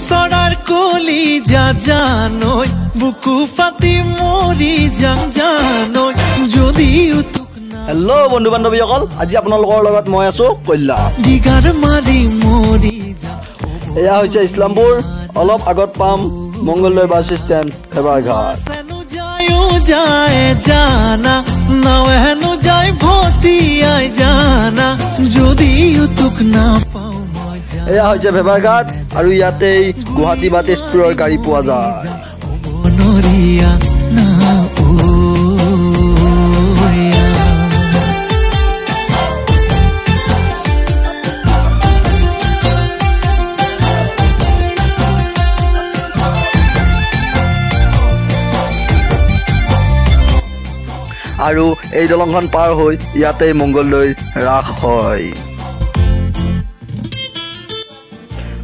চৰাৰ কলি যা জানৈ বুকু পাতি মৰি যাং জানৈ যদিও না হেল্ল' বন্ধু বান্ধৱীসকল আজি আপোনালোকৰ লগত মই আছো কল্যাণ দিগাৰ মাৰি মৰি যাম এয়া হৈছে ইছলামপুৰ অলপ আগত পাম মংগলদৈ বাছ ষ্টেণ্ড ফেবাৰঘাট হেনো যায়ো জানা নাও হেনো যায় ভতিয়াই জানা যদিও তোক জানা এয়া হৈছে ফেবাৰঘাট আৰু ইয়াতেই গুৱাহাটী বা তেজপুৰৰ গাড়ী পোৱা যায়। আৰু এই দলংখন পাৰ হৈ ইয়াতেই মংগলদৈ ৰাস হয়।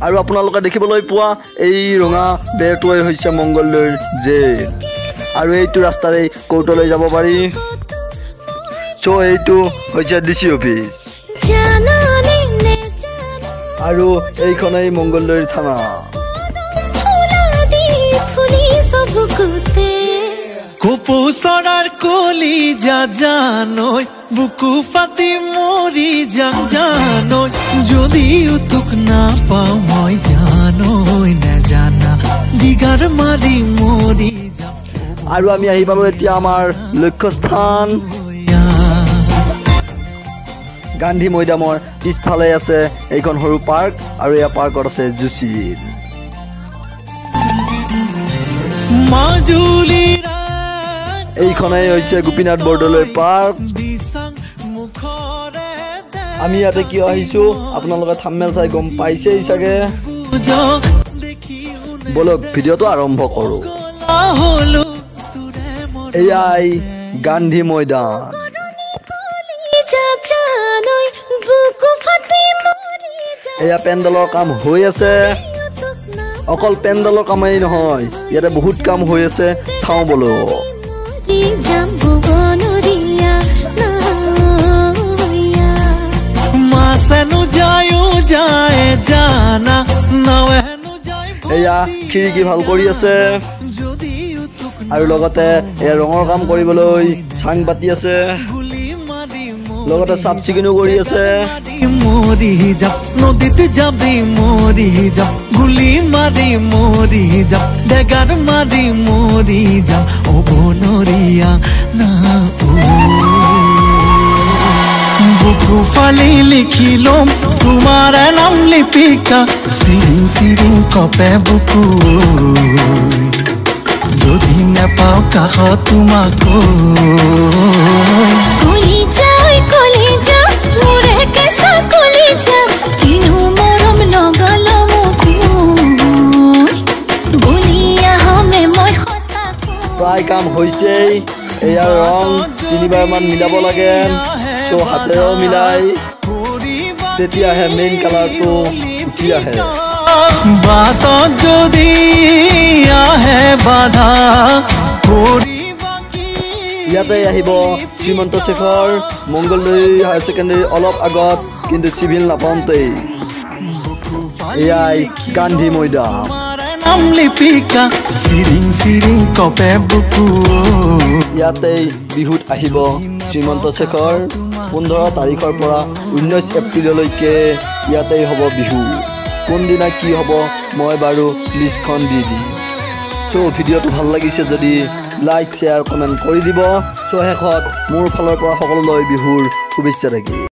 আৰু আপোনালোকে দেখিবলৈ পোৱা এই ৰঙা বেৰটোৱেই হৈছে মংগলদৈৰ জেল আৰু এইটো ৰাস্তাৰে কৌটলৈ যাব পাৰি। চ' এইটো হৈছে ডি চি অফিচ। আৰু এইখনেই মংগলদৈৰ থানা। কপৌ চৰাৰ কলি যা জানৈ বুকু পাতি মৰি যাং জানৈ যদিও তোক নাপাওঁ মই জানৈ নেজানা দিগাৰ মাৰি মৰি যাম। আৰু আমি আহি পালোঁ এতিয়া আমাৰ লক্ষ্যস্থান। ঐয়া গান্ধী মৈদামৰ পিছফালে আছে এইখন সৰু পাৰ্ক আৰু এয়া পাৰ্কত আছে জুচিল মাজুলীৰ এইখনেই হৈছে গোপীনাথ বৰদলৈ পাৰ্ক। আমি ইয়াতে কিয় আহিছোঁ? আপোনালোকে থাম্মেল চাই গম পাইছেই চাগে। বলক ভিডিঅ'টো আৰম্ভ কৰোঁ। এয়াই গান্ধী যায় এয়া পেণ্ডেলৰ কাম হৈ আছে। অকল পেণ্ডেলৰ কামেই নহয় ইয়াতে বহুত কাম হৈ আছে। চাওঁ বলো যায়ো যায় জানা নাৱেনো যায় এয়া খিৰিকী ভাল কৰি আছে? যদিও তোক আৰু লগতে এয়া ৰঙৰ কাম কৰিবলৈ চাং পাতি আছে। লগতে চাফ চিকুণো কৰি আছে। মাৰি মৰি যাম নদীত যাবি মৰি যাম গুলি মাৰি মৰি যাম ডেগাৰ মাৰি মৰি যাম অ বনৰীয়া না বুকু ফালি লিখি ল'ম তোমাৰ নাম লিপিকা চিৰিং চিৰিং কপে বুকু যদি নেপাওঁ কাষত তোমাকো। প্ৰায় কাম হৈছেই এয়া ৰং তিনিবাৰমান মিলাব লাগে। চ' হাতেৰেও মিলাই তেতিয়াহে মেইন কালাৰটো উঠি আহে বাটত যদি আহে বাধা? ইয়াতে আহিব শ্ৰীমন্ত শেখৰ মংগলদৈ হায়াৰ ছেকেণ্ডেৰী অলপ আগত কিন্তু চিভিল নাপাওঁতেই এয়াই গান্ধী মৈদাম নাম চিৰিং চিৰিং কপে বুকু। ইয়াতেই বিহুত আহিব শ্ৰীমন্ত শেখৰ পোন্ধৰ তাৰিখৰ পৰা ঊনৈছ এপ্ৰিললৈকে ইয়াতেই হ'ব বিহু। কোনদিনা কি হ'ব মই বাৰু লিষ্টখন দি দিম। চ' ভিডিঅ'টো ভাল লাগিছে যদি লাইক শ্বেয়াৰ কমেণ্ট কৰি দিব। চ' শেষত মোৰ ফালৰ পৰা সকলোলৈ বিহুৰ শুভেচ্ছা থাকিল।